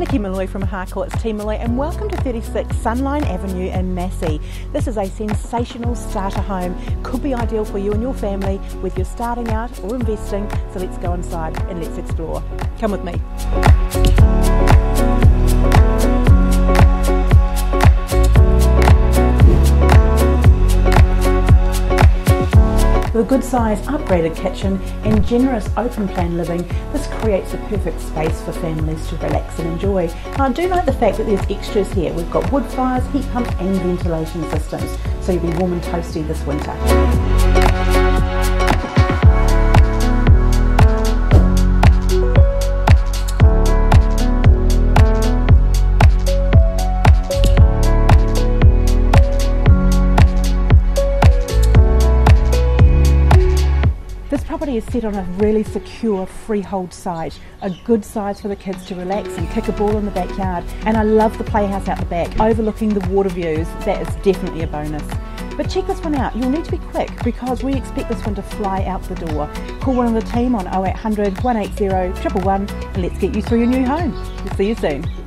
from Harcourts Team Malloy and welcome to 36 Sunline Avenue in Massey. This is a sensational starter home. Could be ideal for you and your family whether you're starting out or investing. So let's go inside and let's explore. Come with me. Good size upgraded kitchen and generous open plan living, this creates a perfect space for families to relax and enjoy. Now, I do like the fact that there's extras here. We've got wood fires, heat pumps and ventilation systems, so you'll be warm and toasty this winter. Property is set on a really secure freehold site, a good size for the kids to relax and kick a ball in the backyard. And I love the playhouse out the back, overlooking the water views. That is definitely a bonus. But check this one out. You'll need to be quick because we expect this one to fly out the door. Call one of the team on 0800 180 111 and let's get you through your new home. We'll see you soon.